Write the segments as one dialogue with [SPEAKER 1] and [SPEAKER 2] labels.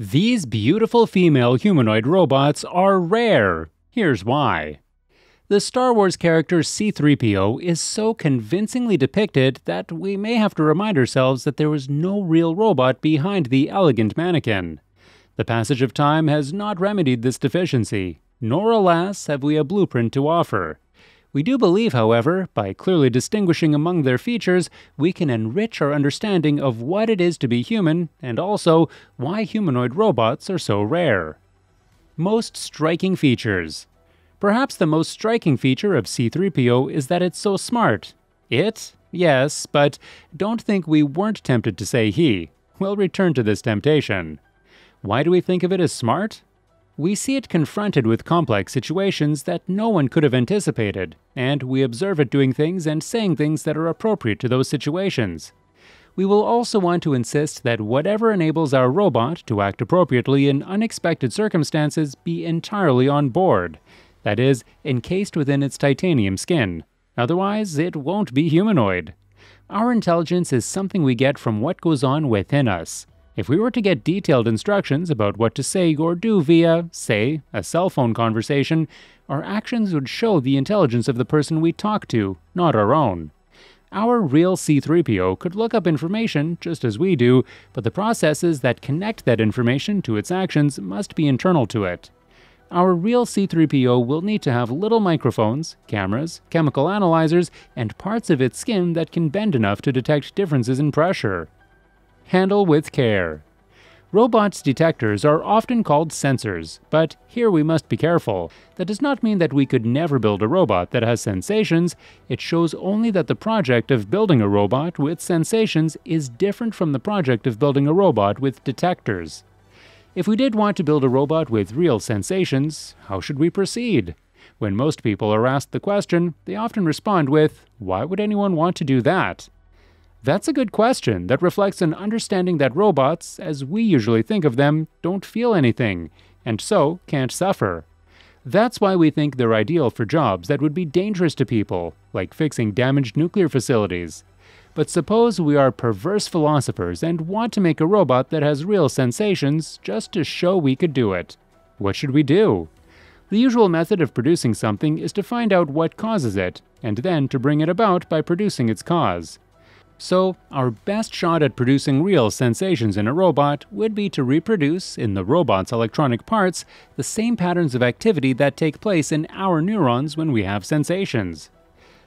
[SPEAKER 1] These beautiful female humanoid robots are rare. Here's why. The Star Wars character C3PO is so convincingly depicted that we may have to remind ourselves that there was no real robot behind the elegant mannequin. The passage of time has not remedied this deficiency, nor, alas, have we a blueprint to offer. We do believe, however, by clearly distinguishing among their features, we can enrich our understanding of what it is to be human and also why humanoid robots are so rare. Most striking features. Perhaps the most striking feature of C3PO is that it's so smart. It? Yes, but don't think we weren't tempted to say he. We'll return to this temptation. Why do we think of it as smart? We see it confronted with complex situations that no one could have anticipated, and we observe it doing things and saying things that are appropriate to those situations. We will also want to insist that whatever enables our robot to act appropriately in unexpected circumstances be entirely on board, that is, encased within its titanium skin. Otherwise, it won't be humanoid. Our intelligence is something we get from what goes on within us, if we were to get detailed instructions about what to say or do via, say, a cell phone conversation, our actions would show the intelligence of the person we talk to, not our own. Our real C3PO could look up information just as we do, but the processes that connect that information to its actions must be internal to it. Our real C3PO will need to have little microphones, cameras, chemical analyzers, and parts of its skin that can bend enough to detect differences in pressure. Handle with care. Robots' detectors are often called sensors, but here we must be careful. That does not mean that we could never build a robot that has sensations, it shows only that the project of building a robot with sensations is different from the project of building a robot with detectors. If we did want to build a robot with real sensations, how should we proceed? When most people are asked the question, they often respond with, Why would anyone want to do that? That's a good question that reflects an understanding that robots, as we usually think of them, don't feel anything, and so can't suffer. That's why we think they're ideal for jobs that would be dangerous to people, like fixing damaged nuclear facilities. But suppose we are perverse philosophers and want to make a robot that has real sensations just to show we could do it. What should we do? The usual method of producing something is to find out what causes it, and then to bring it about by producing its cause. So, our best shot at producing real sensations in a robot would be to reproduce, in the robot's electronic parts, the same patterns of activity that take place in our neurons when we have sensations.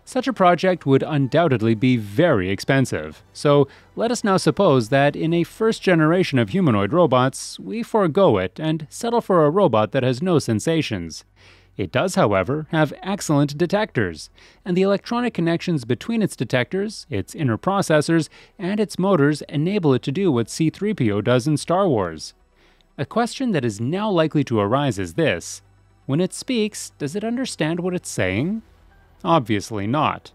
[SPEAKER 1] Such a project would undoubtedly be very expensive, so let us now suppose that in a first generation of humanoid robots, we forego it and settle for a robot that has no sensations. It does, however, have excellent detectors, and the electronic connections between its detectors, its inner processors, and its motors enable it to do what C3PO does in Star Wars. A question that is now likely to arise is this When it speaks, does it understand what it's saying? Obviously not.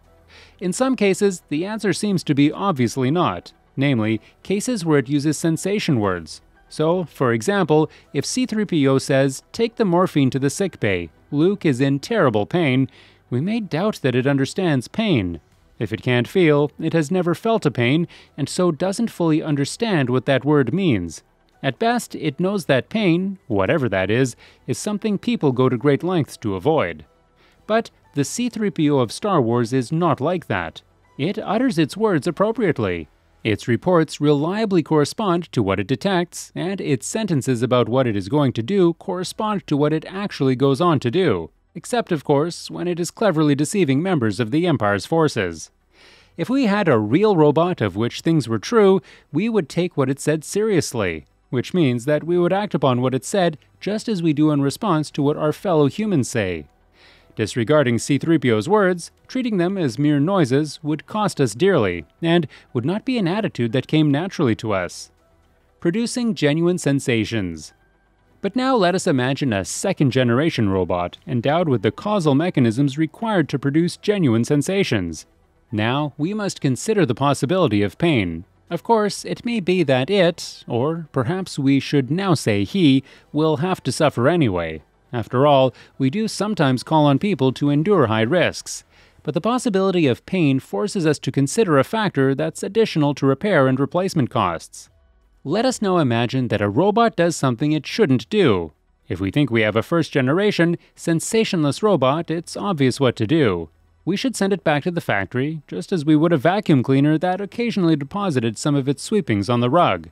[SPEAKER 1] In some cases, the answer seems to be obviously not, namely, cases where it uses sensation words. So, for example, if C3PO says, Take the morphine to the sick bay, Luke is in terrible pain, we may doubt that it understands pain. If it can't feel, it has never felt a pain, and so doesn't fully understand what that word means. At best, it knows that pain, whatever that is, is something people go to great lengths to avoid. But the C3PO of Star Wars is not like that. It utters its words appropriately. Its reports reliably correspond to what it detects, and its sentences about what it is going to do correspond to what it actually goes on to do, except, of course, when it is cleverly deceiving members of the Empire's forces. If we had a real robot of which things were true, we would take what it said seriously, which means that we would act upon what it said just as we do in response to what our fellow humans say. Disregarding C3PO's words, treating them as mere noises would cost us dearly, and would not be an attitude that came naturally to us. Producing genuine sensations. But now let us imagine a second generation robot endowed with the causal mechanisms required to produce genuine sensations. Now, we must consider the possibility of pain. Of course, it may be that it, or perhaps we should now say he, will have to suffer anyway, after all, we do sometimes call on people to endure high risks. But the possibility of pain forces us to consider a factor that's additional to repair and replacement costs. Let us now imagine that a robot does something it shouldn't do. If we think we have a first generation, sensationless robot, it's obvious what to do. We should send it back to the factory, just as we would a vacuum cleaner that occasionally deposited some of its sweepings on the rug.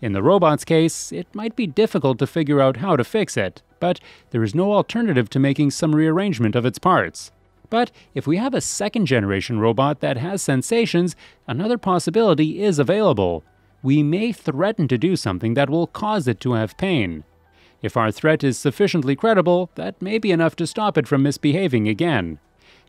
[SPEAKER 1] In the robot's case, it might be difficult to figure out how to fix it, but there is no alternative to making some rearrangement of its parts. But if we have a second generation robot that has sensations, another possibility is available. We may threaten to do something that will cause it to have pain. If our threat is sufficiently credible, that may be enough to stop it from misbehaving again.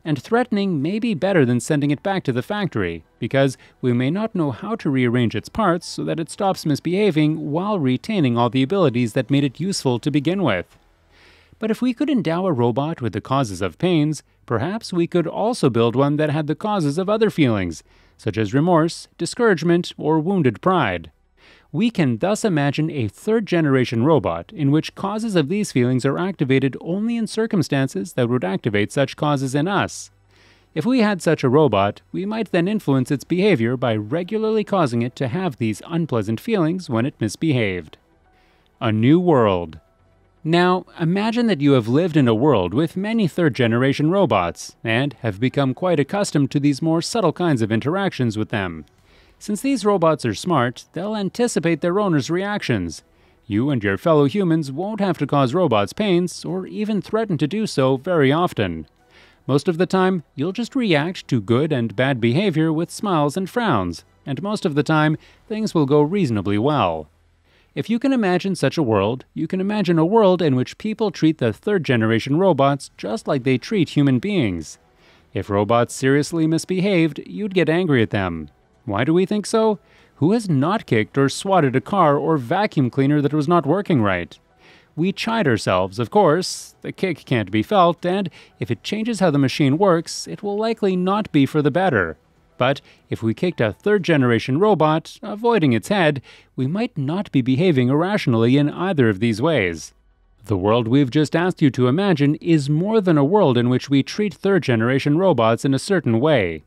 [SPEAKER 1] And threatening may be better than sending it back to the factory, because we may not know how to rearrange its parts so that it stops misbehaving while retaining all the abilities that made it useful to begin with. But if we could endow a robot with the causes of pains, perhaps we could also build one that had the causes of other feelings, such as remorse, discouragement, or wounded pride. We can thus imagine a third generation robot in which causes of these feelings are activated only in circumstances that would activate such causes in us. If we had such a robot, we might then influence its behavior by regularly causing it to have these unpleasant feelings when it misbehaved. A New World now, imagine that you have lived in a world with many third generation robots, and have become quite accustomed to these more subtle kinds of interactions with them. Since these robots are smart, they'll anticipate their owner's reactions. You and your fellow humans won't have to cause robots pains, or even threaten to do so very often. Most of the time, you'll just react to good and bad behavior with smiles and frowns, and most of the time, things will go reasonably well. If you can imagine such a world, you can imagine a world in which people treat the third generation robots just like they treat human beings. If robots seriously misbehaved, you'd get angry at them. Why do we think so? Who has not kicked or swatted a car or vacuum cleaner that was not working right? We chide ourselves, of course. The kick can't be felt, and if it changes how the machine works, it will likely not be for the better. But if we kicked a third generation robot, avoiding its head, we might not be behaving irrationally in either of these ways. The world we've just asked you to imagine is more than a world in which we treat third generation robots in a certain way.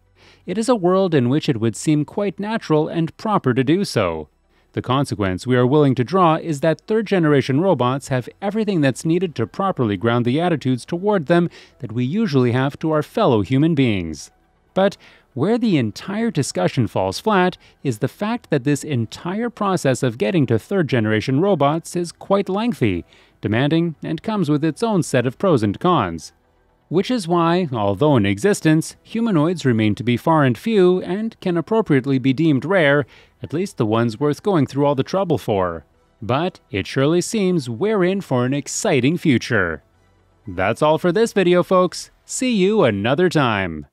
[SPEAKER 1] It is a world in which it would seem quite natural and proper to do so. The consequence we are willing to draw is that third generation robots have everything that's needed to properly ground the attitudes toward them that we usually have to our fellow human beings. But where the entire discussion falls flat is the fact that this entire process of getting to third generation robots is quite lengthy, demanding, and comes with its own set of pros and cons. Which is why, although in existence, humanoids remain to be far and few and can appropriately be deemed rare, at least the ones worth going through all the trouble for. But it surely seems we're in for an exciting future. That's all for this video, folks. See you another time.